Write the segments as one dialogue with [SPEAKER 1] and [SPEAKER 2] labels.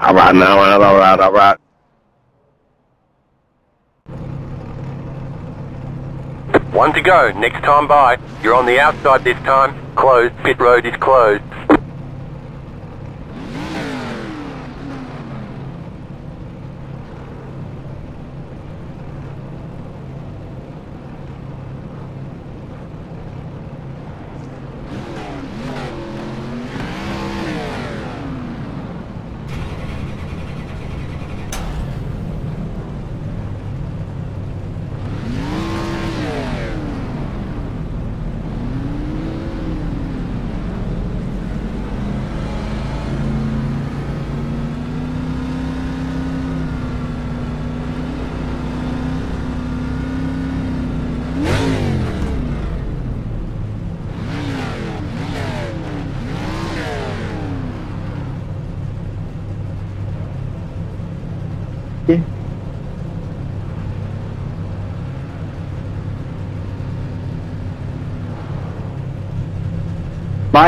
[SPEAKER 1] All right, now, all right, all right, all right.
[SPEAKER 2] One to go. Next time by. You're on the outside this time. Closed. Pit road is closed.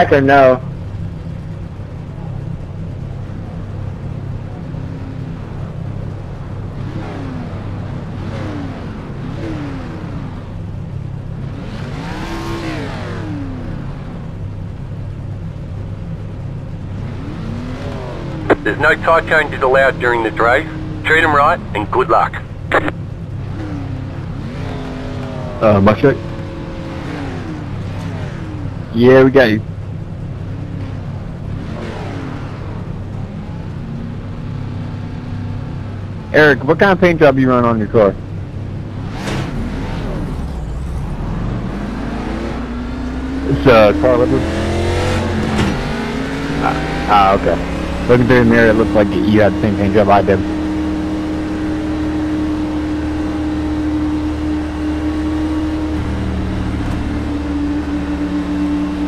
[SPEAKER 3] Mike or no?
[SPEAKER 2] There's no tyre changes allowed during the race. Treat them right and good luck.
[SPEAKER 1] Uh, my check? Yeah, we got you. Eric, what kind of paint job you run on your car? It's uh, car liquid. Ah, ah, okay. Looking through the mirror, it looks like you had the same paint job I did.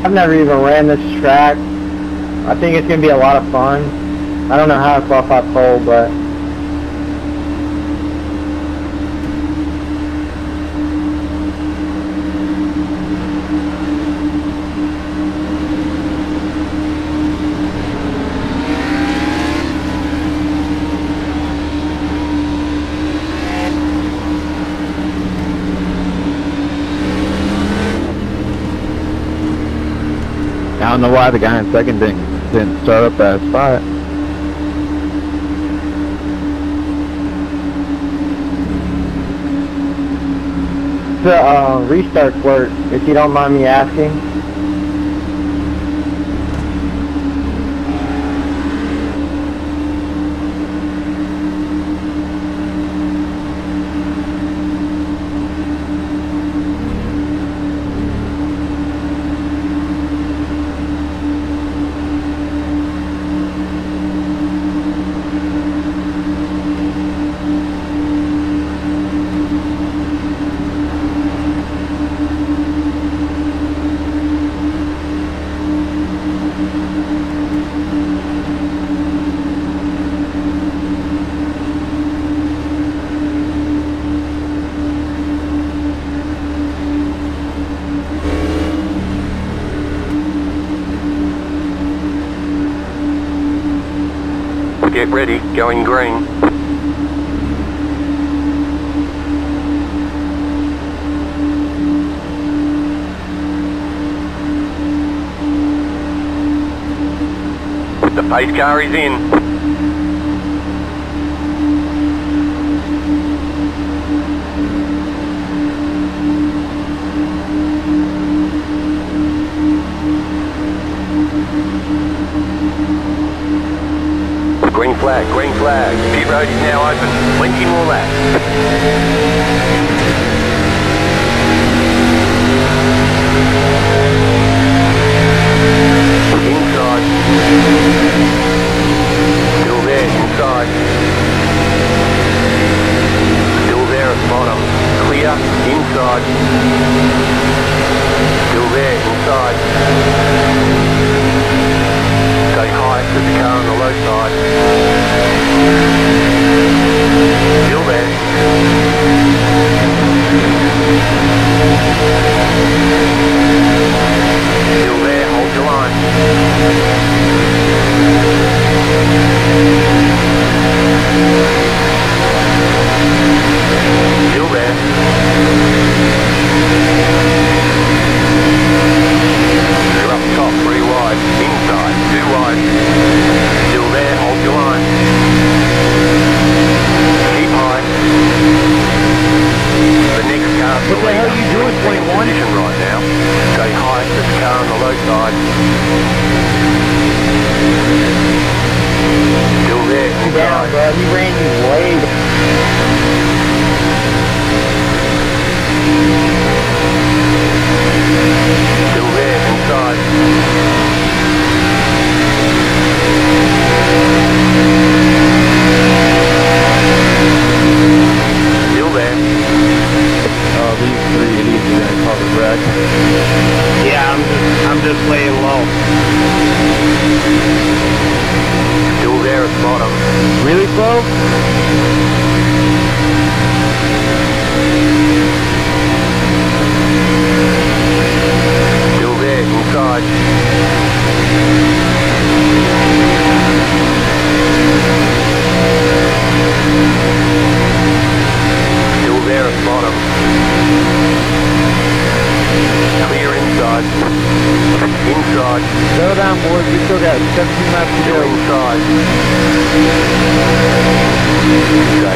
[SPEAKER 3] I've never even ran this track. I think it's gonna be a lot of fun. I don't know how off that pole, but
[SPEAKER 1] don't know why the guy in second didn't, didn't start up that spot.
[SPEAKER 3] the uh, restart work, if you don't mind me asking.
[SPEAKER 2] Get ready. Going green. The pace car is in. Green flag, green flag. Pit road is now open. Plenty more laps.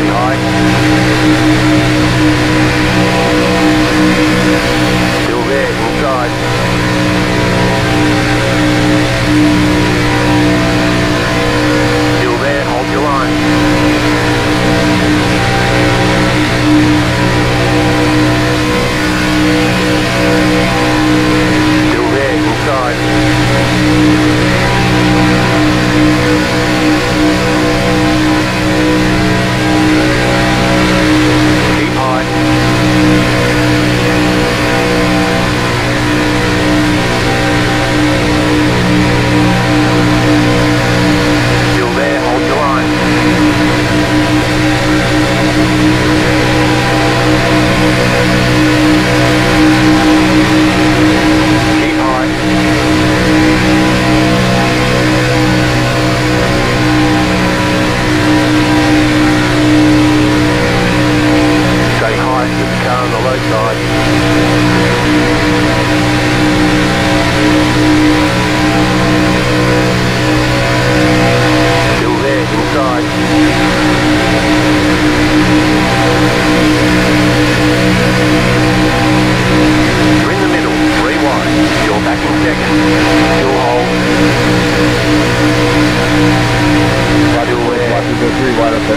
[SPEAKER 2] high.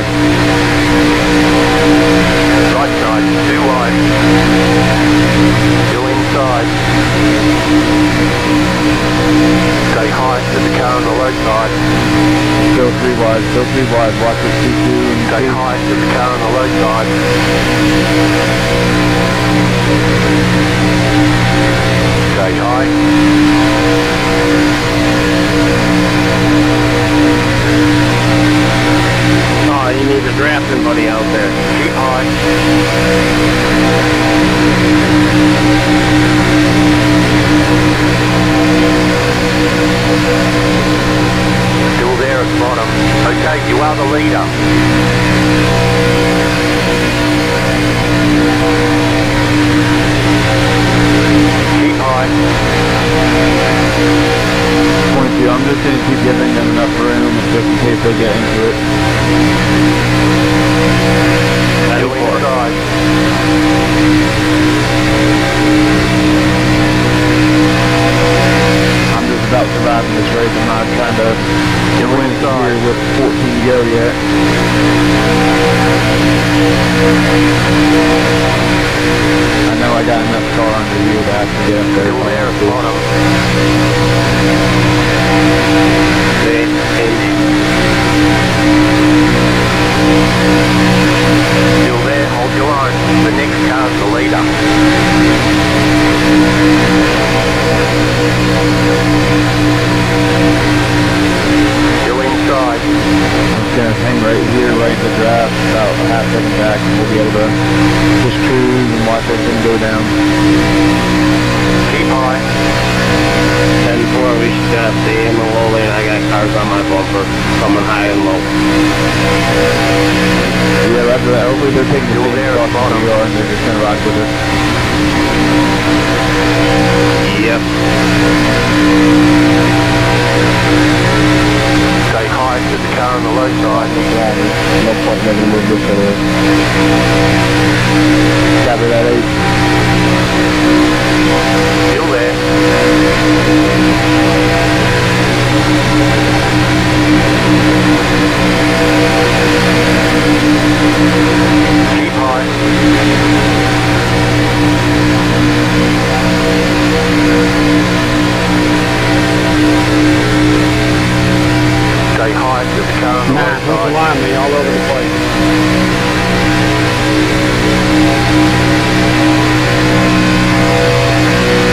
[SPEAKER 2] Twitter. Dave, you
[SPEAKER 1] are
[SPEAKER 4] the leader. Keep high. Point two, I'm just going to keep
[SPEAKER 1] giving them enough room just in case they get into it.
[SPEAKER 4] Stay
[SPEAKER 1] to inside. about surviving this race. I'm not trying to
[SPEAKER 4] get
[SPEAKER 1] win here with 14 to go yet. I know I got enough car under you that I can get up there.
[SPEAKER 4] Beware of bottom.
[SPEAKER 2] on
[SPEAKER 1] the
[SPEAKER 4] low side.
[SPEAKER 1] No point having to move this anyway. Copy that eight.
[SPEAKER 4] Still there.
[SPEAKER 2] Keep high. Stay high to the car on the
[SPEAKER 3] Nah,
[SPEAKER 2] left
[SPEAKER 3] who's
[SPEAKER 2] side.
[SPEAKER 3] alarm me all over the place.
[SPEAKER 2] Still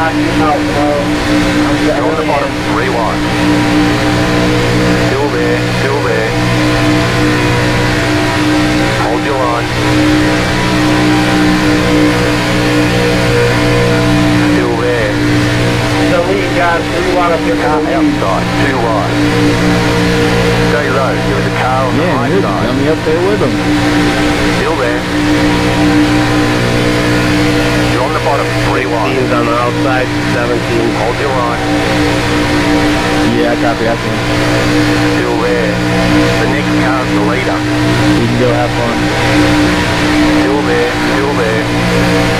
[SPEAKER 4] not
[SPEAKER 2] you
[SPEAKER 3] out, bro. I'm
[SPEAKER 2] You're on the bottom, three wide. Still there, still there. Hold your line. Still there.
[SPEAKER 3] The lead, guys. Three wide up here.
[SPEAKER 2] Car outside, two wide. Stay low, you're in the car on
[SPEAKER 1] Yeah,
[SPEAKER 2] high
[SPEAKER 1] you're
[SPEAKER 2] side.
[SPEAKER 1] dummy up there with them.
[SPEAKER 2] Still there. You're on the bottom, three wide.
[SPEAKER 4] 16's on the outside, 17.
[SPEAKER 2] Hold your line.
[SPEAKER 1] Yeah, I copy. I can.
[SPEAKER 2] Still there. The next car's the leader.
[SPEAKER 1] You can go have fun.
[SPEAKER 2] Still there, still there.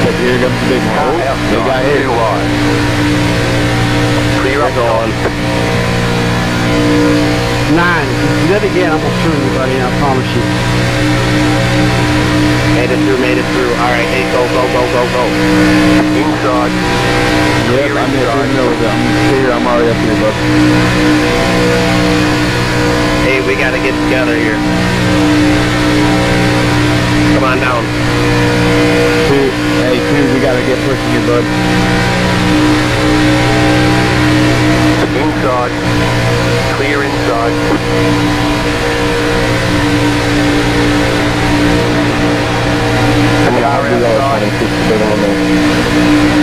[SPEAKER 1] But here comes the big one. Oh, they got hit.
[SPEAKER 3] That again, I'm gonna screw you, buddy. I promise you.
[SPEAKER 4] Made it through, made it through. All right, hey, go, go, go, go, go.
[SPEAKER 2] Inside.
[SPEAKER 1] Yep, I'm in
[SPEAKER 2] inside.
[SPEAKER 1] the middle. I'm here. I'm already up here, bud.
[SPEAKER 4] Hey, we gotta get together here. Come on down.
[SPEAKER 1] Two, hey, two, we gotta get pushing here, bud.
[SPEAKER 2] Inside. Clear inside. Car outside.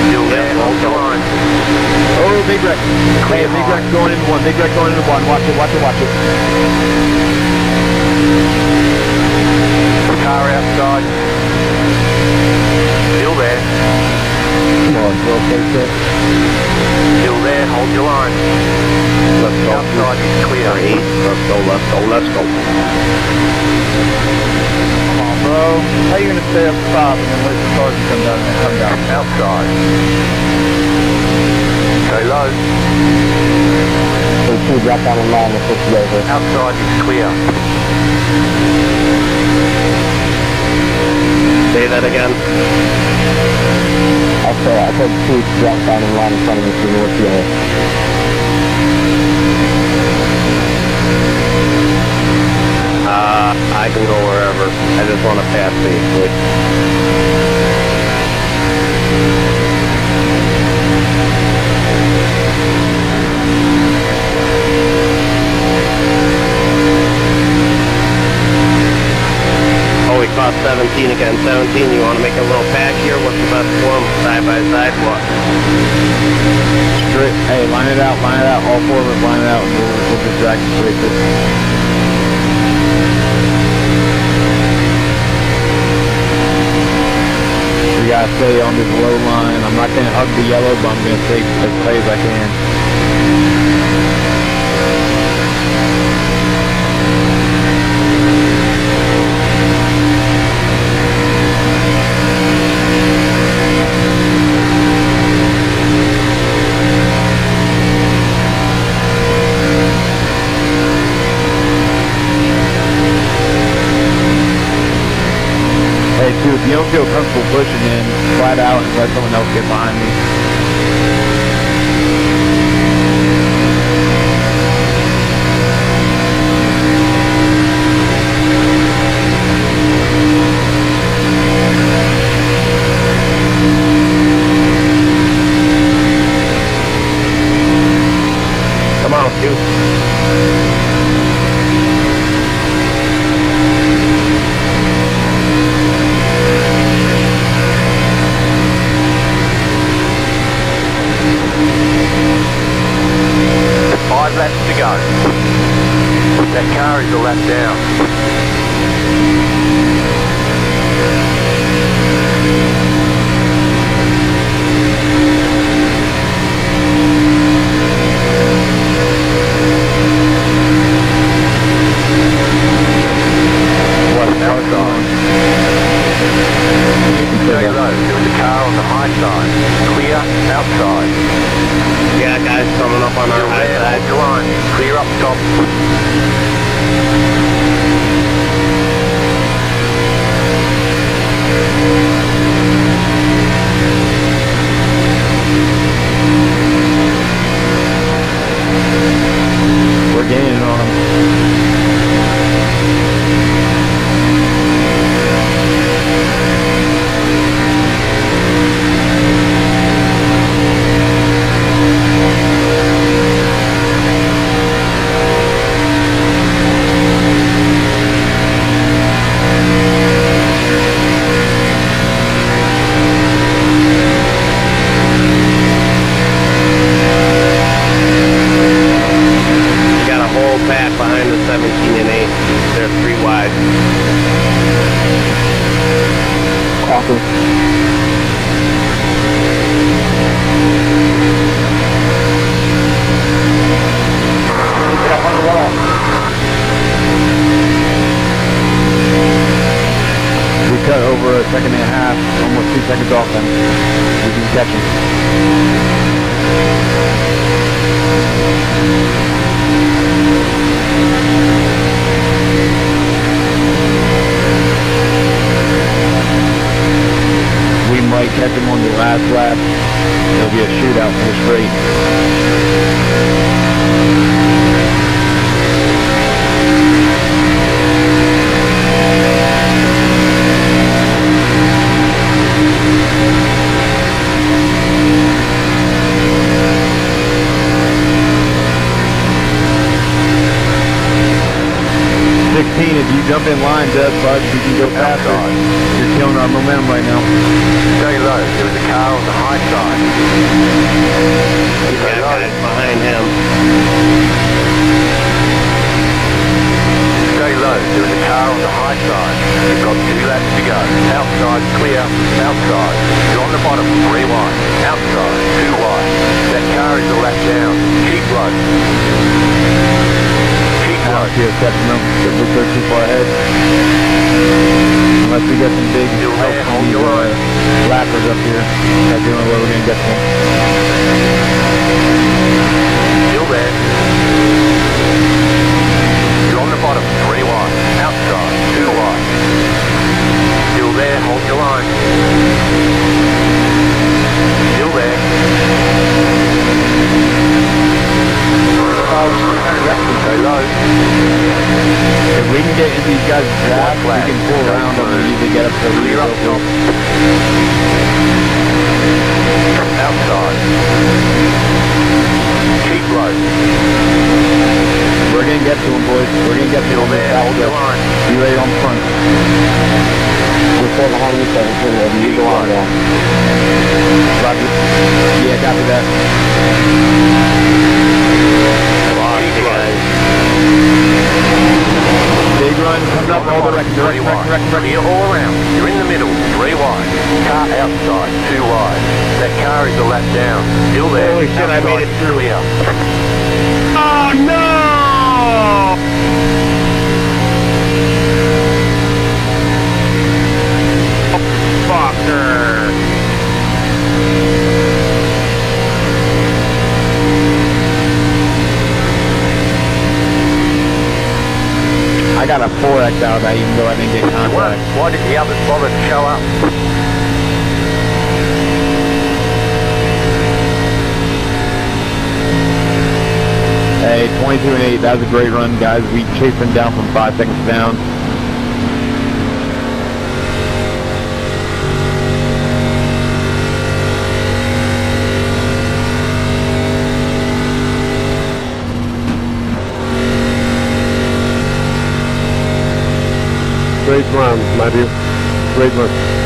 [SPEAKER 2] Still there, hold the line.
[SPEAKER 1] Oh, big wreck. Hey, big wreck going into one. Big wreck going into one. Watch it, watch it, watch it.
[SPEAKER 3] Drop down the line and push it over.
[SPEAKER 2] Outside is clear.
[SPEAKER 4] Say that again.
[SPEAKER 3] I said, I said two drop down in line in front of me to north yellow.
[SPEAKER 4] Uh, I can go wherever. I just want to pass safely. We caught 17 again. 17, you want to make a little pack here? What's the best form? Side by side? What?
[SPEAKER 1] Straight, hey, line it out, line it out. All four of us line it out. We'll, just drag straight to. We gotta stay on this low line. I'm not gonna hug the yellow, but I'm gonna stay as tight as I can. Too, if you don't feel comfortable pushing in, flat out and let someone else get behind me. direction
[SPEAKER 2] so low.
[SPEAKER 4] we
[SPEAKER 3] can get these guys back,
[SPEAKER 1] we can pull around on you
[SPEAKER 2] to get up to the rear up top. Outside. Keep low.
[SPEAKER 1] We're going to get to him, boys. We're going to get to
[SPEAKER 2] him. There. Be ready on front. We'll fall behind you, so we'll you go on down. Roger.
[SPEAKER 1] Yeah, copy that.
[SPEAKER 4] Lost you guys.
[SPEAKER 1] Big run coming up, all the direct, direct, direct, direct, direct.
[SPEAKER 2] Clear all around. You're in the middle. Three wide. Car outside. Two wide. That car is a lap down. Still there.
[SPEAKER 4] Holy shit, I made it through.
[SPEAKER 2] Clear.
[SPEAKER 1] 4X out of that even though I didn't get
[SPEAKER 2] What?
[SPEAKER 1] contact.
[SPEAKER 2] Why did the others bother to show up?
[SPEAKER 1] Hey, 22 and 8, that was a great run, guys. We chased them down from 5 seconds down.
[SPEAKER 5] Great run, Matthew. Great run.